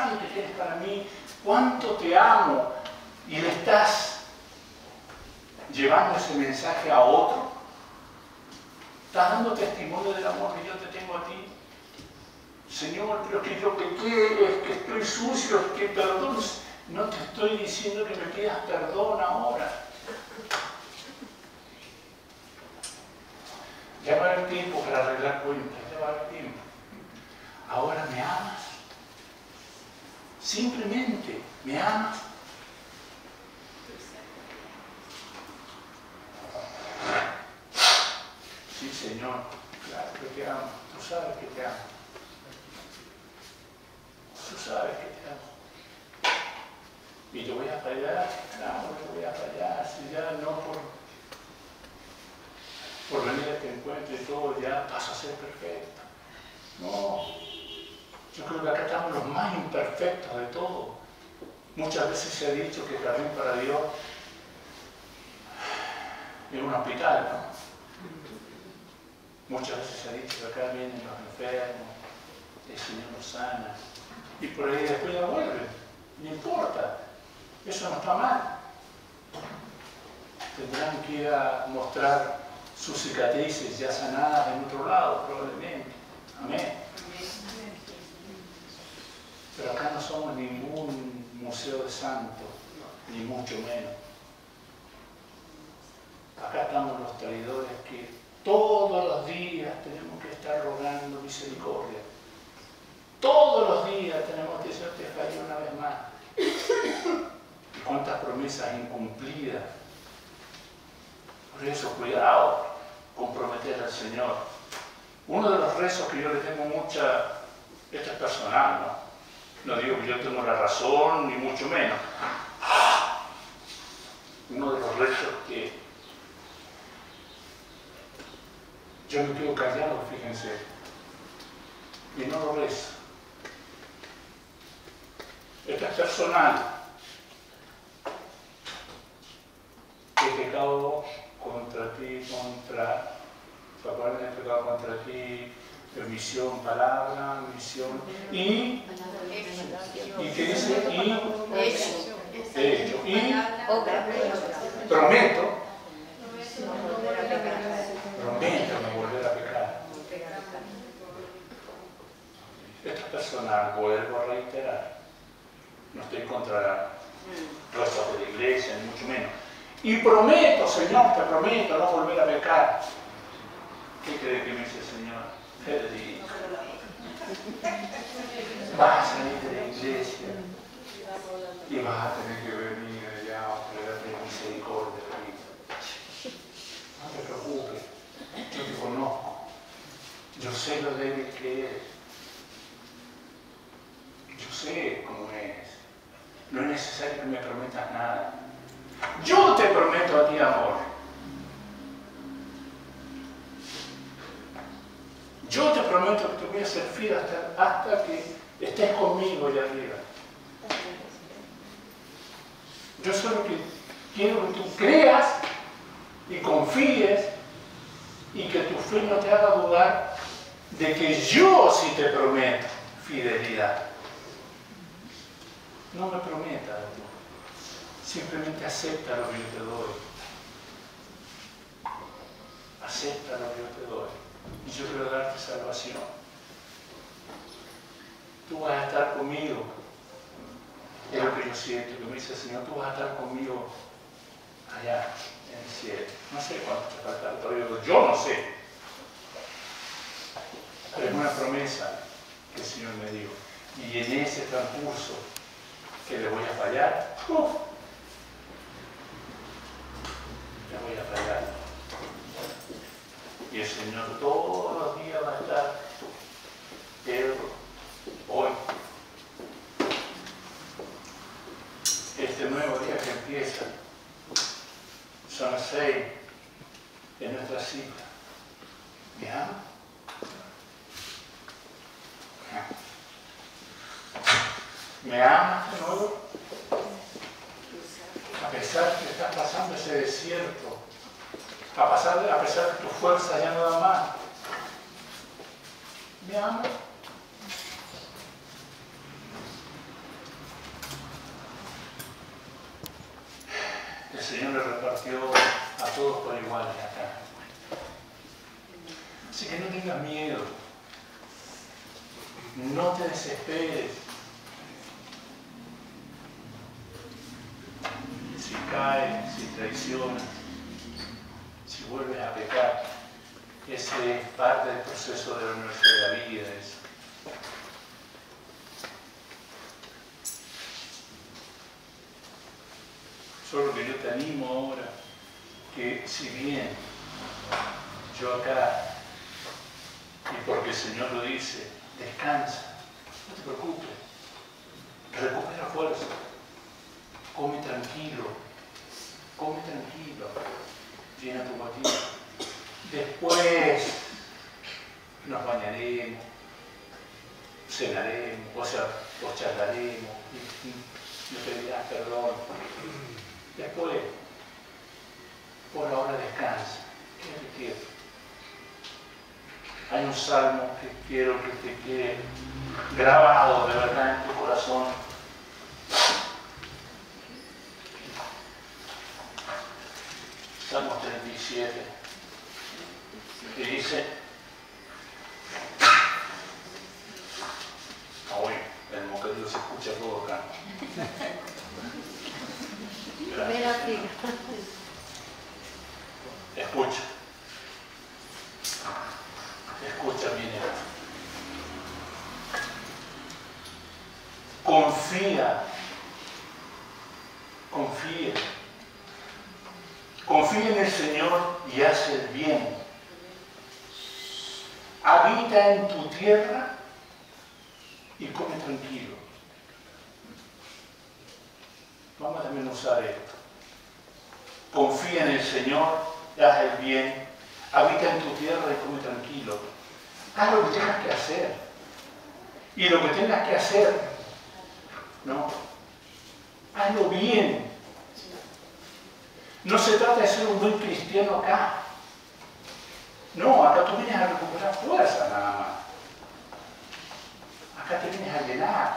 importante que eres para mí, cuánto te amo, y le estás llevando ese mensaje a otro. Estás dando testimonio del amor que yo te tengo a ti. Señor, pero que yo pequé, es que estoy sucio, es que perdón. No te estoy diciendo que me pidas perdón ahora. Ya va a tiempo para arreglar cuentas, ya va a tiempo. Ahora me amas. Simplemente me amas. Sí, Señor, claro que te amo. Tú sabes que te amo. Tú sabes que te amo. Y te voy a fallar, claro te voy a fallar, si ya no por, por venir a este encuentro y todo, ya vas a ser perfecto. No, yo creo que acá estamos los más imperfectos de todo. Muchas veces se ha dicho que el camino para Dios es un hospital, ¿no? Muchas veces se ha dicho que acá vienen los enfermos, el Señor los sana, y por ahí después ya vuelven, no importa. Eso no está mal. Tendrán que ir a mostrar sus cicatrices ya sanadas en otro lado, probablemente. Amén. Pero acá no somos ningún museo de santos, ni mucho menos. Acá estamos los traidores que todos los días tenemos que estar rogando misericordia. Todos los días tenemos que decir, te fallé una vez más cuántas promesas incumplidas. Por eso, cuidado con prometer al Señor. Uno de los rezos que yo le tengo mucha, esto es personal, ¿no? No digo que yo tengo la razón, ni mucho menos. Uno de los rezos que yo me quedo callado, fíjense, y no lo rezo. Esto es personal. he pecado contra ti, contra, ¿se? He pecado contra ti, misión, palabra, misión, y, y qué dice, y, hecho, y, prometo, prometo no volver a pecar. Esto es personal, vuelvo a reiterar, no estoy contra los de la iglesia, ni mucho menos y prometo, Señor, te prometo no volver a pecar. ¿Qué cree que me dice el Señor? Federico. Vas a salir de la iglesia y vas a tener que venir allá a ofrecerme misericordia. No te preocupes, yo te conozco. Yo sé lo débil que eres. Yo sé cómo eres. No es necesario que me prometas nada. Yo te prometo a ti amor. Voy a ser fiel hasta, que estés conmigo allá arriba. Yo solo que quiero que tú creas y confíes y que tu fe no te haga dudar de que yo sí te prometo fidelidad. No me prometas Simplemente acepta lo que yo te doy. Acepta lo que yo te doy. Y yo quiero darte salvación. Tú vas a estar conmigo. Es lo que yo siento, que me dice Señor, tú vas a estar conmigo allá en el cielo. No sé cuánto te falta todavía, yo no sé. Pero es una promesa que el Señor me dio. Y en ese transcurso que le voy a fallar, te voy a fallar. Y el Señor todos los días va a estar, me amas de nuevo, a pesar que estás pasando ese desierto, a, pasar, a pesar que tu fuerza ya no da más, me amas. El Señor le repartió a todos por igual acá. Así que no tengas miedo. No te desesperes. Caes, si traicionas, si vuelves a pecar, ese es parte del proceso de nuestra vida. Solo que yo te animo ahora que si bien yo acá, y porque el Señor lo dice, descansa, no te preocupes, recupera fuerza, come tranquilo, come tranquilo, llena tu botina. Después nos bañaremos, cenaremos, o sea, o charlaremos, me pedirás perdón. Después, por ahora descansa, quédate quieto. Hay un salmo que quiero que te quede grabado de verdad en tu corazón. Salmo 37, que dice, ah, bueno, el mocadillo se escucha todo acá. Escucha. Escucha bien esto. Confía. Confía en Señor y haz el bien. Habita en tu tierra y come tranquilo. Vamos a desmenuzar esto. Confía en el Señor, haz el bien, habita en tu tierra y come tranquilo. Haz lo que tengas que hacer. Y lo que tengas que hacer, ¿no? Hazlo bien. No se trata de ser un buen cristiano acá. No, acá tú vienes a recuperar fuerza nada más. Acá te vienes a llenar.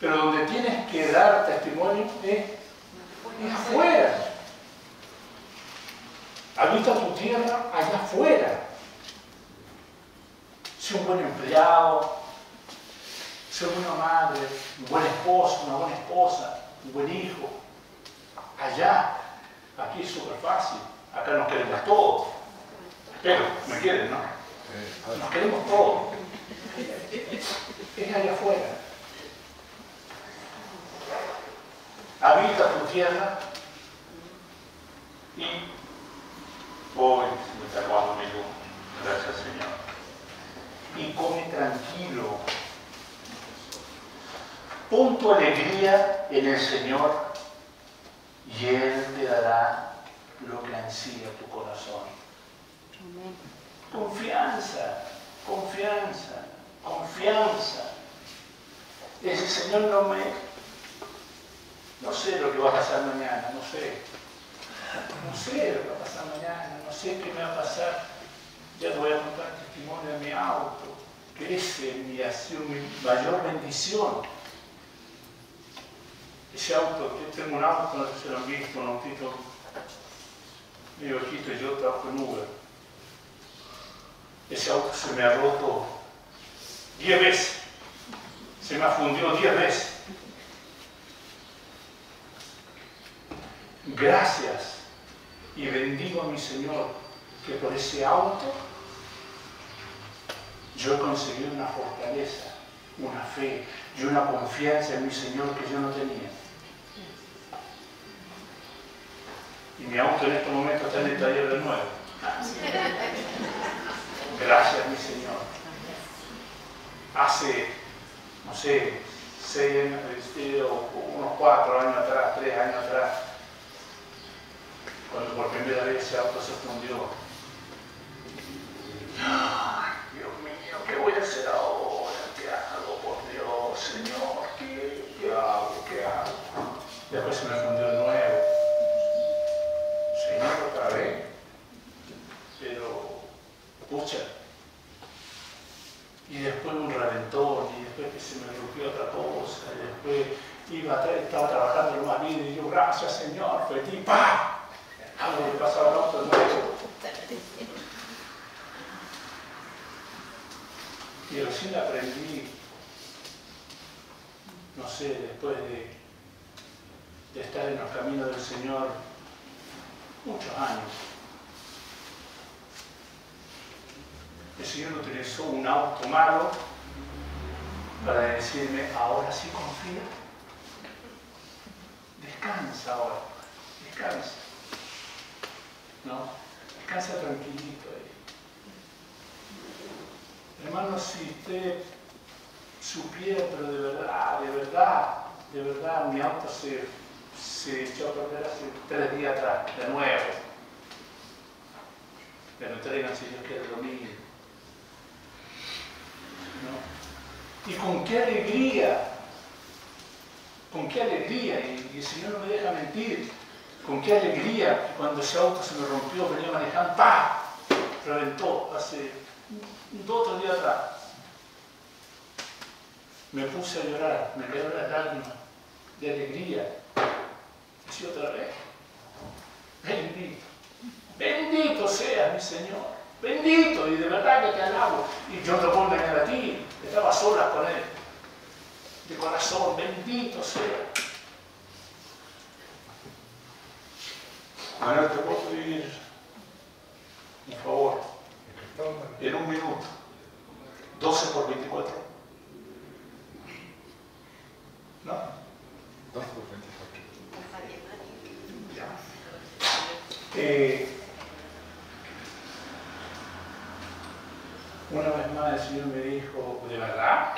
Pero donde tienes que dar testimonio es, es afuera. Habita tu tierra allá afuera. Sé un buen empleado, sé una buena madre, un buen esposo, una buena esposa, un buen hijo. Allá, aquí es súper fácil. Acá nos queremos todos. Pero, ¿me quieren, no? Nos queremos todos. Es allá afuera. Habita tu tierra y hoy me está acabando mi. Gracias, Señor. Y come tranquilo. Pon tu alegría en el Señor y Él dará lo que ansía tu corazón. Amén. Confianza, confianza, confianza. Ese Señor no me... No sé lo que va a pasar mañana, no sé. No sé lo que va a pasar mañana, no sé qué me va a pasar. Ya te voy a contar testimonio de mi auto, que ese mi, sido mi mayor bendición. Ese auto, tengo un auto, no sé si han visto, un autito medio ojito, yo trabajo en Uber. Ese auto se me ha roto 10 veces. Se me ha fundido 10 veces. Gracias y bendigo a mi Señor que por ese auto yo he conseguido una fortaleza, una fe y una confianza en mi Señor que yo no tenía. Y mi auto en este momento está en el taller de nuevo. Gracias, mi Señor. Hace, no sé, seis años, unos cuatro años atrás, tres años atrás, cuando por primera vez ese auto se fundió. Ay, Dios mío, ¿qué voy a hacer ahora? ¿Qué hago, por Dios, Señor? ¿Qué, qué hago? ¿Qué hago? Después se me fundió de nuevo. Señor, otra vez. Pero, pucha. Y después un reventón, y después que se me rompió otra cosa, y después iba a estaba trabajando lo más bien, y yo, gracias Señor, fue ti, ¡pa! algo le pasaba al nuevo. Y recién aprendí, no sé, después de, de estar en los caminos del Señor muchos años, el Señor utilizó un auto malo para decirme, ahora sí confía. Descansa ahora, descansa. ¿No? Descansa tranquilito ahí. Hermano, si usted supiera, pero de verdad, de verdad, de verdad, mi auto se, se echó a perder hace tres días atrás, de nuevo. Me lo traigan si Dios quiere el domingo. Y con qué alegría, con qué alegría, y, y el Señor no me deja mentir, con qué alegría cuando ese auto se me rompió, venía manejando, ¡pah! Reventó hace dos o tres días atrás. Me puse a llorar, me quedó las lágrimas de alegría. Decía otra vez, bendito, bendito sea mi Señor, bendito, y de verdad que te alabo. Y yo te puedo engañar a ti, estaba sola con Él, de corazón, bendito sea. Manuel, te un favor, en un minuto, 12 por 24. ¿No? Ya. Eh, una vez más el Señor me dijo, ¿de verdad?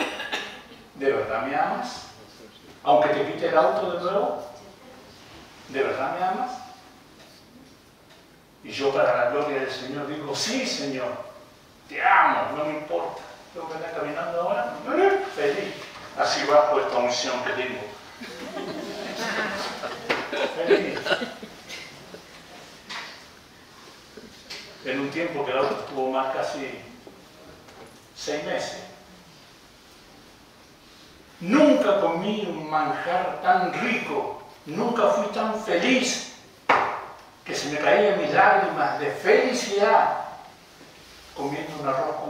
¿De verdad me amas? Aunque te quite el auto de nuevo, ¿de verdad me amas? Y yo para la gloria del Señor digo, sí Señor, te amo, no me importa. Tengo que andar caminando ahora, feliz. Así bajo esta unción que tengo. Feliz. En un tiempo que el auto estuvo más casi seis meses. Nunca comí un manjar tan rico, nunca fui tan feliz que se me caían mis lágrimas de felicidad comiendo un arroz con